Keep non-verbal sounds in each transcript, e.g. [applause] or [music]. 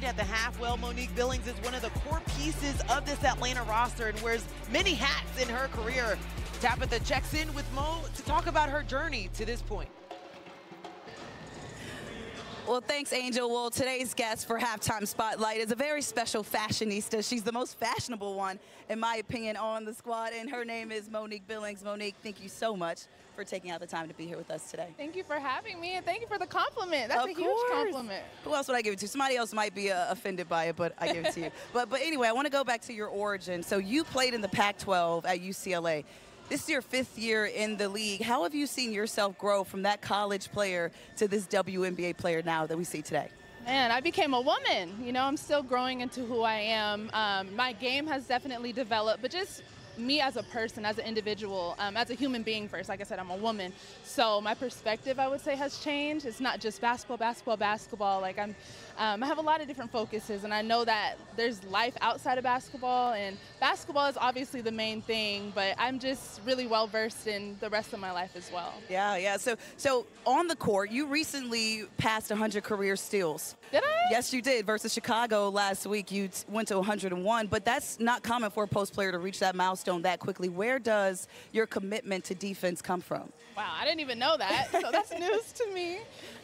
lead at the half. Well, Monique Billings is one of the core pieces of this Atlanta roster and wears many hats in her career. Tabitha checks in with Mo to talk about her journey to this point. Well, thanks, Angel. Well, today's guest for Halftime Spotlight is a very special fashionista. She's the most fashionable one, in my opinion, on the squad, and her name is Monique Billings. Monique, thank you so much for taking out the time to be here with us today. Thank you for having me, and thank you for the compliment. That's of a huge compliment. Who else would I give it to? Somebody else might be uh, offended by it, but I give it to you. [laughs] But, but anyway, I want to go back to your origin. So you played in the Pac-12 at UCLA. This is your fifth year in the league. How have you seen yourself grow from that college player to this WNBA player now that we see today? Man, I became a woman. You know, I'm still growing into who I am. Um, my game has definitely developed, but just me as a person, as an individual, um, as a human being first. Like I said, I'm a woman. So my perspective, I would say, has changed. It's not just basketball, basketball, basketball. Like I'm, um, I have a lot of different focuses, and I know that there's life outside of basketball, and basketball is obviously the main thing, but I'm just really well versed in the rest of my life as well. Yeah, yeah. So, so on the court, you recently passed 100 career steals. Did I? Yes, you did. Versus Chicago last week, you went to 101, but that's not common for a post player to reach that milestone that quickly. Where does your commitment to defense come from? Wow, I didn't even know that. So that's news to me.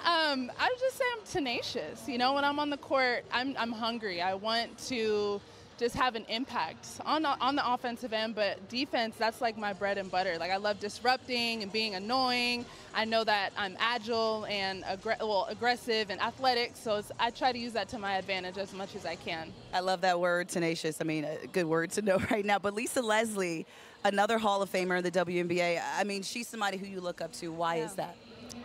Um, I would just say I'm tenacious. You know, when I'm on the court, I'm, I'm hungry. I want to just have an impact on the, on the offensive end, but defense, that's like my bread and butter. Like I love disrupting and being annoying. I know that I'm agile and aggr well, aggressive and athletic, so I try to use that to my advantage as much as I can. I love that word, tenacious. I mean, a good word to know [laughs] right now. But Lisa Leslie, another Hall of Famer in the WNBA, I mean, she's somebody who you look up to. Why yeah. is that?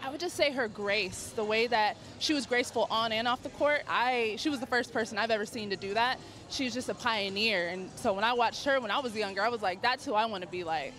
I would just say her grace, the way that she was graceful on and off the court. I she was the first person I've ever seen to do that. She was just a pioneer, and so when I watched her when I was younger, I was like, that's who I want to be like.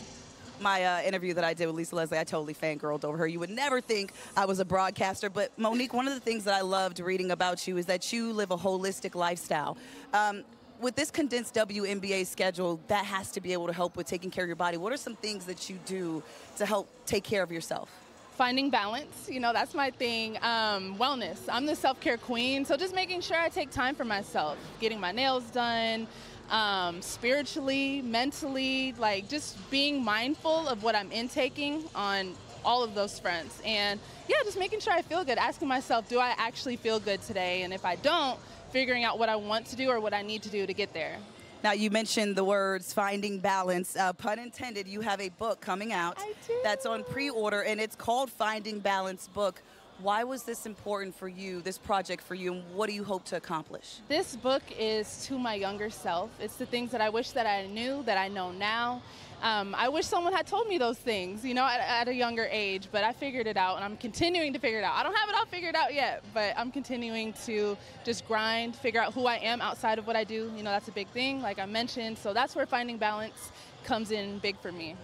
My uh, interview that I did with Lisa Leslie, I totally fangirled over her. You would never think I was a broadcaster, but Monique, one of the things that I loved reading about you is that you live a holistic lifestyle. Um, with this condensed WNBA schedule, that has to be able to help with taking care of your body. What are some things that you do to help take care of yourself? Finding balance. You know, that's my thing. Um, wellness. I'm the self care queen, so just making sure I take time for myself, getting my nails done. Um, spiritually, mentally, like just being mindful of what I'm intaking on all of those fronts. And yeah, just making sure I feel good, asking myself, do I actually feel good today? And if I don't, figuring out what I want to do or what I need to do to get there. Now, you mentioned the words finding balance. Uh, pun intended, you have a book coming out that's on pre order, and it's called Finding Balance Book. Why was this important for you, this project for you, and what do you hope to accomplish? This book is to my younger self. It's the things that I wish that I knew that I know now. Um, I wish someone had told me those things, you know, at, at, a younger age, but I figured it out and I'm continuing to figure it out. I don't have it all figured out yet, but I'm continuing to just grind, figure out who I am outside of what I do. You know, that's a big thing, like I mentioned. So that's where finding balance comes in big for me.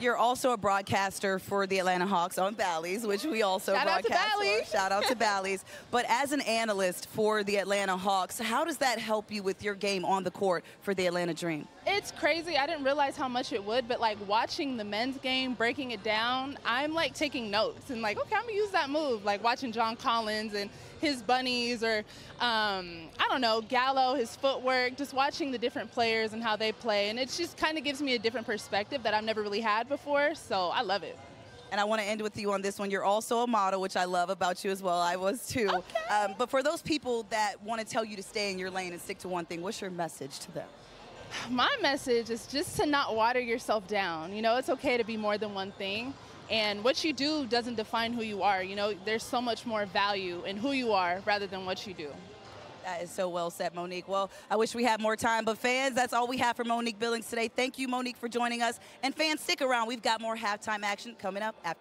You're also a broadcaster for the Atlanta Hawks on Bally's, which we also Shout broadcast. Out to Bally's. Shout out to [laughs] Bally's. But as an analyst for the Atlanta Hawks, how does that help you with your game on the court for the Atlanta Dream? It's crazy. I didn't realize how much it would, but like watching the men's game, breaking it down, I'm like taking notes and like, okay, I'm gonna use that move. Like watching John Collins and his bunnies or um, I don't know, Gallo, his footwork, just watching the different players and how they play. And it just kind of gives me a different perspective that I've never really had before. So I love it. And I want to end with you on this one. You're also a model, which I love about you as well. I was too. Okay. Um, but for those people that want to tell you to stay in your lane and stick to one thing, what's your message to them? My message is just to not water yourself down. You know, it's okay to be more than one thing. And what you do doesn't define who you are. You know, there's so much more value in who you are rather than what you do. That is so well said, Monique. Well, I wish we had more time, but fans, that's all we have for Monique Billings today. Thank you, Monique, for joining us. And fans, stick around. We've got more halftime action coming up after.